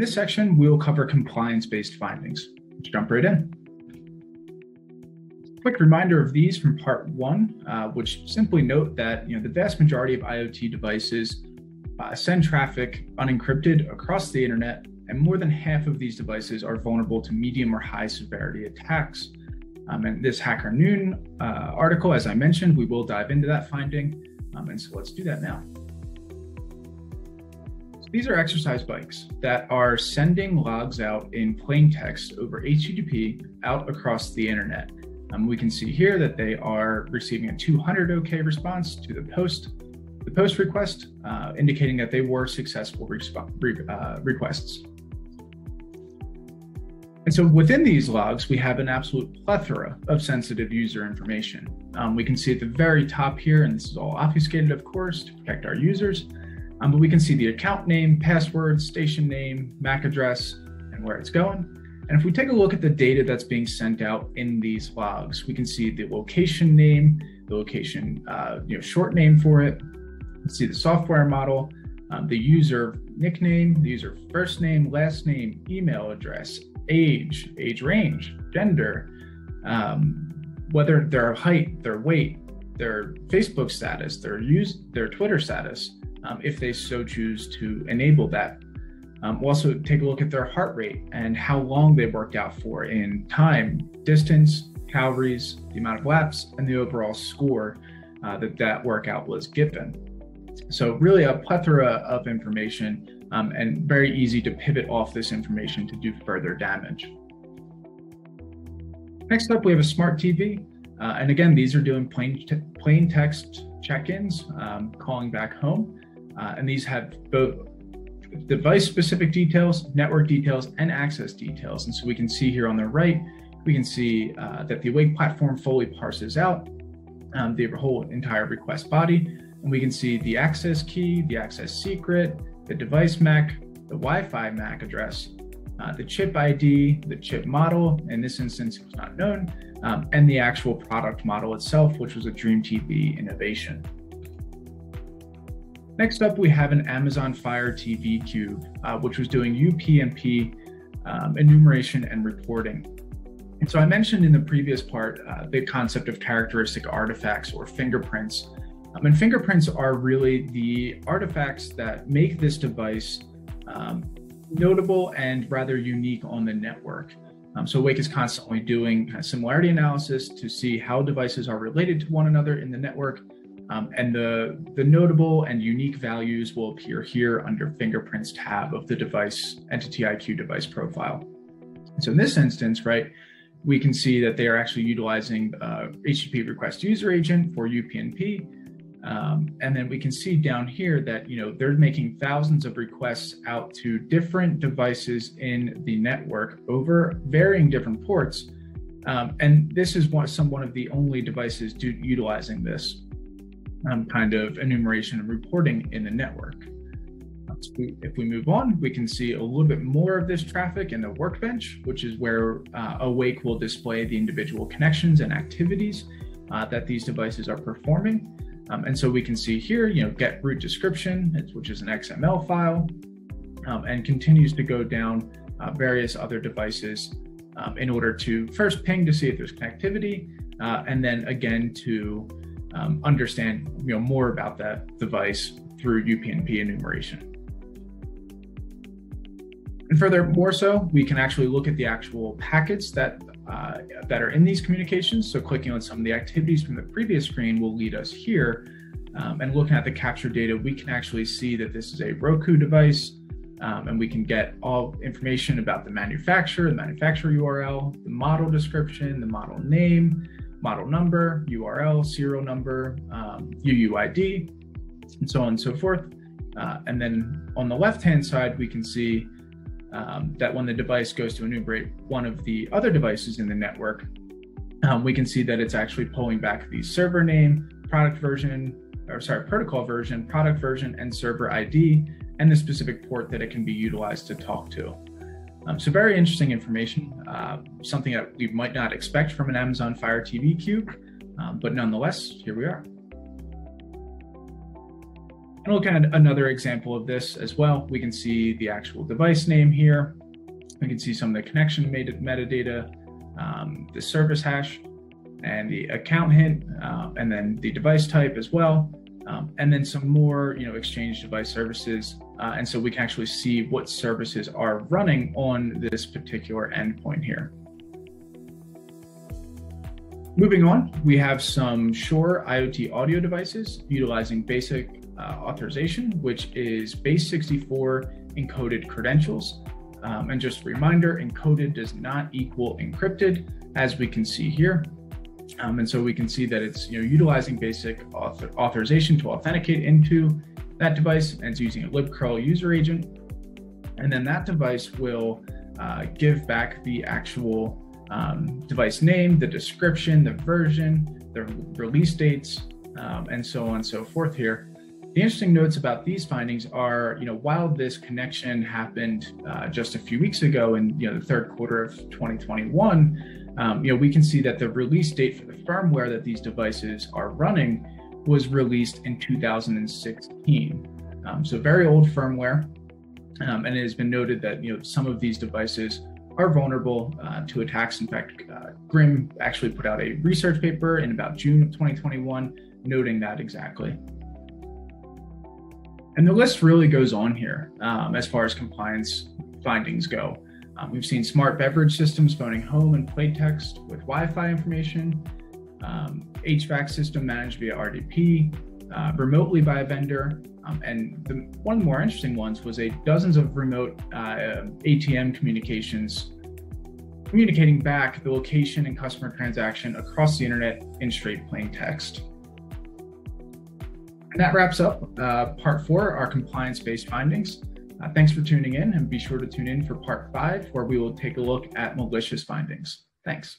this section, we'll cover compliance-based findings. Let's jump right in. Quick reminder of these from part one, uh, which simply note that you know the vast majority of IoT devices uh, send traffic unencrypted across the internet, and more than half of these devices are vulnerable to medium or high severity attacks. Um, and this Hacker Noon uh, article, as I mentioned, we will dive into that finding. Um, and so let's do that now. These are exercise bikes that are sending logs out in plain text over HTTP out across the internet. Um, we can see here that they are receiving a 200 OK response to the post, the post request, uh, indicating that they were successful resp- re- uh, requests. And so within these logs, we have an absolute plethora of sensitive user information. Um, we can see at the very top here, and this is all obfuscated, of course, to protect our users, um, but we can see the account name, password, station name, MAC address, and where it's going. And if we take a look at the data that's being sent out in these logs, we can see the location name, the location, uh, you know, short name for it. See the software model, um, the user nickname, the user first name, last name, email address, age, age range, gender, um, whether their height, their weight, their Facebook status, their use, their Twitter status, um, if they so choose to enable that. Um, we'll also take a look at their heart rate and how long they've worked out for in time, distance, calories, the amount of laps, and the overall score uh, that that workout was given. So really a plethora of information um, and very easy to pivot off this information to do further damage. Next up, we have a smart TV. Uh, and again, these are doing plain, plain text check-ins, um, calling back home. Uh, and these have both device specific details, network details, and access details. And so we can see here on the right, we can see uh, that the Awake platform fully parses out um, the whole entire request body. And we can see the access key, the access secret, the device MAC, the Wi-Fi MAC address, uh, the chip ID, the chip model, in this instance it was not known, um, and the actual product model itself, which was a Dream TV innovation. Next up, we have an Amazon Fire TV Cube, uh, which was doing UPnP um, enumeration and reporting. And so I mentioned in the previous part uh, the concept of characteristic artifacts or fingerprints um, and fingerprints are really the artifacts that make this device um, notable and rather unique on the network. Um, so Awake is constantly doing kind of similarity analysis to see how devices are related to one another in the network. Um, and the, the notable and unique values will appear here under fingerprints tab of the device entity IQ device profile. So in this instance, right, we can see that they are actually utilizing uh, HTTP request user agent for UPnP um, and then we can see down here that you know they're making thousands of requests out to different devices in the network over varying different ports. Um, and this is one, some one of the only devices do, utilizing this um, kind of enumeration and reporting in the network. If we move on, we can see a little bit more of this traffic in the workbench, which is where uh, Awake will display the individual connections and activities uh, that these devices are performing. Um, and so we can see here, you know, get root description, which is an XML file, um, and continues to go down uh, various other devices um, in order to first ping to see if there's connectivity, uh, and then again to um, understand, you know, more about that device through UPnP enumeration. And further, more so, we can actually look at the actual packets that uh, that are in these communications. So clicking on some of the activities from the previous screen will lead us here. Um, and looking at the capture data, we can actually see that this is a Roku device, um, and we can get all information about the manufacturer, the manufacturer URL, the model description, the model name, model number, URL, serial number, um, UUID, and so on and so forth. Uh, and then on the left-hand side, we can see um, that when the device goes to enumerate one of the other devices in the network, um, we can see that it's actually pulling back the server name, product version, or sorry, protocol version, product version, and server ID, and the specific port that it can be utilized to talk to. Um, so very interesting information, uh, something that we might not expect from an Amazon Fire TV Cube, um, but nonetheless, here we are. And look at another example of this as well. We can see the actual device name here. We can see some of the connection metadata, um, the service hash, and the account hint, uh, and then the device type as well, um, and then some more, you know, exchange device services. Uh, and so we can actually see what services are running on this particular endpoint here. Moving on, we have some Shure IoT audio devices utilizing basic uh, authorization, which is base 64 encoded credentials. Um, and just a reminder, encoded does not equal encrypted, as we can see here. Um, and so we can see that it's you know utilizing basic author authorization to authenticate into that device, and it's using a libcurl user agent. And then that device will uh, give back the actual um, device name, the description, the version, the release dates, um, and so on and so forth here. The interesting notes about these findings are, you know, while this connection happened uh, just a few weeks ago in, you know, the third quarter of 2021, um, you know, we can see that the release date for the firmware that these devices are running was released in 2016. Um, so very old firmware, um, and it has been noted that you know some of these devices are vulnerable uh, to attacks. In fact, uh, Grim actually put out a research paper in about June of 2021 noting that exactly. And the list really goes on here um, as far as compliance findings go. Um, we've seen smart beverage systems phoning home and play text with Wi Fi information, um, HVAC system managed via RDP, uh, remotely by a vendor. Um, and the, one of the more interesting ones was a dozens of remote uh, ATM communications communicating back the location and customer transaction across the internet in straight plain text. And that wraps up uh, part four, our compliance based findings. Uh, thanks for tuning in and be sure to tune in for part five, where we will take a look at malicious findings. Thanks.